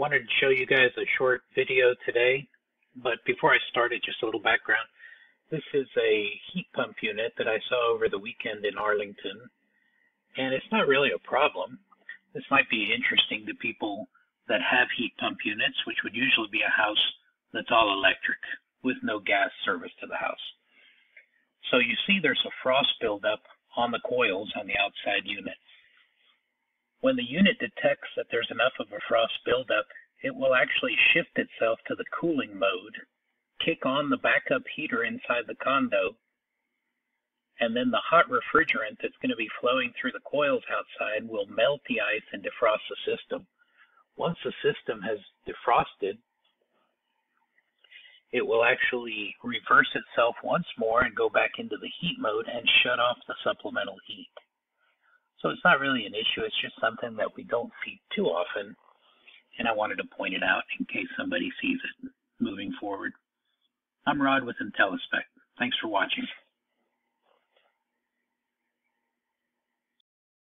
wanted to show you guys a short video today, but before I started, just a little background. This is a heat pump unit that I saw over the weekend in Arlington, and it's not really a problem. This might be interesting to people that have heat pump units, which would usually be a house that's all electric with no gas service to the house. So you see there's a frost buildup on the coils on the outside unit. When the unit detects that there's enough of a frost buildup, it will actually shift itself to the cooling mode, kick on the backup heater inside the condo, and then the hot refrigerant that's going to be flowing through the coils outside will melt the ice and defrost the system. Once the system has defrosted, it will actually reverse itself once more and go back into the heat mode and shut off the supplemental heat. So it's not really an issue, it's just something that we don't see too often, and I wanted to point it out in case somebody sees it moving forward. I'm Rod with Intellispect. Thanks for watching.